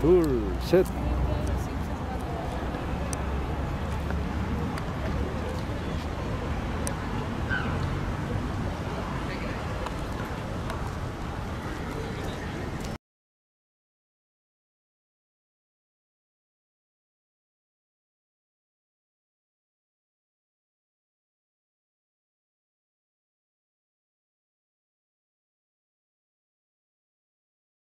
둘, 셋.